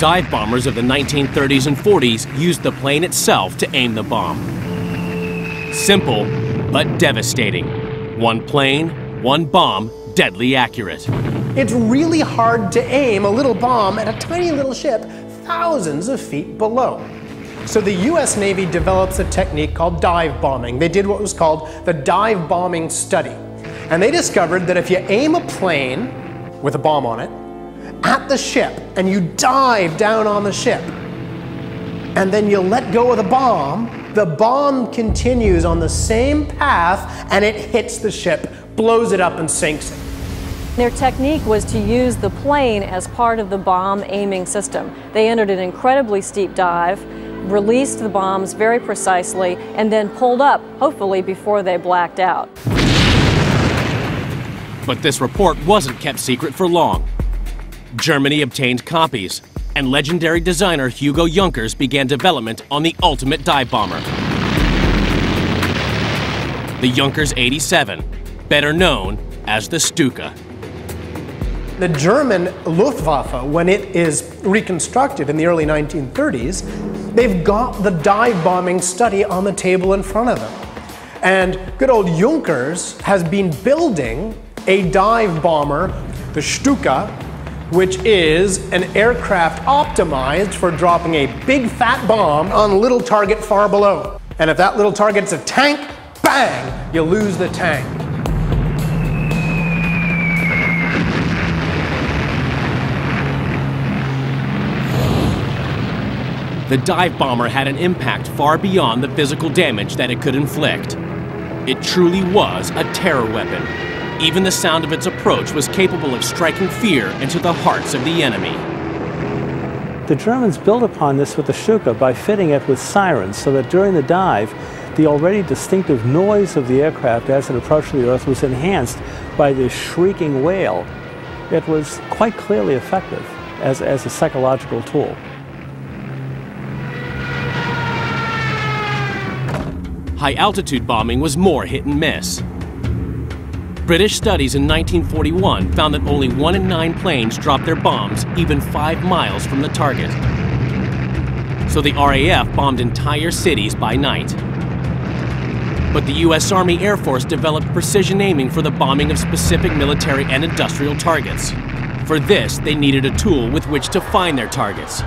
Dive bombers of the 1930s and 40s used the plane itself to aim the bomb. Simple, but devastating. One plane, one bomb, deadly accurate. It's really hard to aim a little bomb at a tiny little ship thousands of feet below. So the US Navy develops a technique called dive bombing. They did what was called the dive bombing study. And they discovered that if you aim a plane with a bomb on it at the ship and you dive down on the ship and then you let go of the bomb, the bomb continues on the same path and it hits the ship, blows it up and sinks it. Their technique was to use the plane as part of the bomb aiming system. They entered an incredibly steep dive, released the bombs very precisely, and then pulled up, hopefully before they blacked out. But this report wasn't kept secret for long. Germany obtained copies, and legendary designer Hugo Junkers began development on the ultimate dive bomber. The Junkers 87, better known as the Stuka. The German Luftwaffe, when it is reconstructed in the early 1930s, they've got the dive bombing study on the table in front of them. And good old Junkers has been building a dive bomber, the Stuka, which is an aircraft optimized for dropping a big fat bomb on a little target far below. And if that little target's a tank, bang, you lose the tank. The dive bomber had an impact far beyond the physical damage that it could inflict. It truly was a terror weapon. Even the sound of its approach was capable of striking fear into the hearts of the enemy. The Germans built upon this with the Stuka by fitting it with sirens so that during the dive, the already distinctive noise of the aircraft as it approached the Earth was enhanced by this shrieking wail. It was quite clearly effective as, as a psychological tool. High altitude bombing was more hit and miss. British studies in 1941 found that only one in nine planes dropped their bombs even five miles from the target. So the RAF bombed entire cities by night. But the U.S. Army Air Force developed precision aiming for the bombing of specific military and industrial targets. For this, they needed a tool with which to find their targets.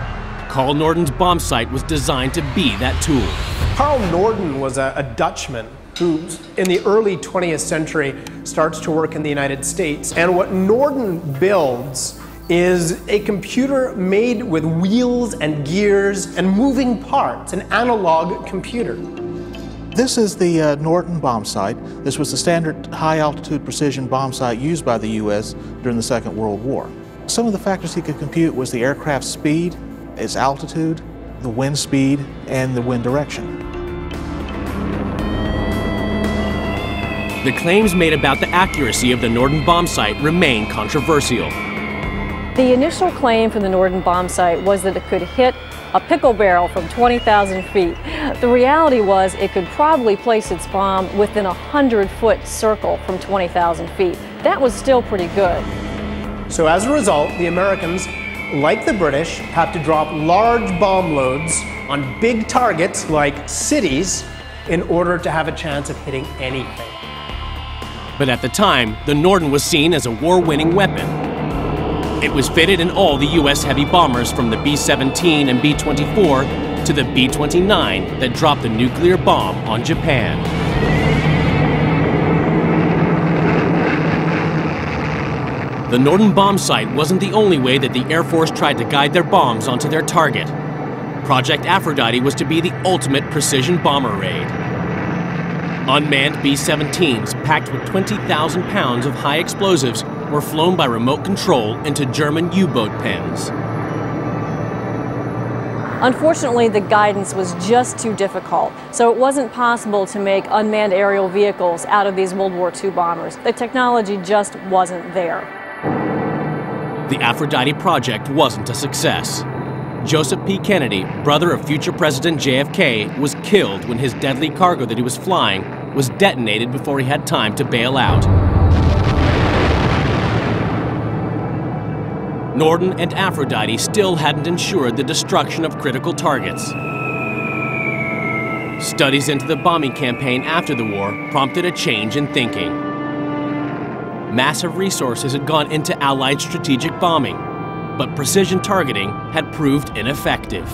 Carl Norden's bomb sight was designed to be that tool. Carl Norden was a, a, Dutchman who, in the early 20th century, starts to work in the United States. And what Norden builds is a computer made with wheels and gears and moving parts, an analog computer. This is the uh, Norden bomb sight. This was the standard high altitude precision bomb sight used by the U.S. during the Second World War. Some of the factors he could compute was the aircraft's speed, its altitude, the wind speed, and the wind direction. The claims made about the accuracy of the Norden bomb sight remain controversial. The initial claim for the Norden bomb sight was that it could hit a pickle barrel from 20,000 feet. The reality was it could probably place its bomb within a 100 foot circle from 20,000 feet. That was still pretty good. So as a result, the Americans, like the British, have to drop large bomb loads on big targets like cities in order to have a chance of hitting anything. But at the time, the Norden was seen as a war-winning weapon. It was fitted in all the U.S. heavy bombers from the B-17 and B-24 to the B-29 that dropped the nuclear bomb on Japan. The Norden bomb sight wasn't the only way that the Air Force tried to guide their bombs onto their target. Project Aphrodite was to be the ultimate precision bomber raid. Unmanned B 17s, packed with 20,000 pounds of high explosives, were flown by remote control into German U boat pens. Unfortunately, the guidance was just too difficult, so it wasn't possible to make unmanned aerial vehicles out of these World War II bombers. The technology just wasn't there. The Aphrodite project wasn't a success. Joseph P. Kennedy, brother of future President JFK, was killed when his deadly cargo that he was flying was detonated before he had time to bail out. Norden and Aphrodite still hadn't ensured the destruction of critical targets. Studies into the bombing campaign after the war prompted a change in thinking. Massive resources had gone into Allied strategic bombing, but precision targeting had proved ineffective.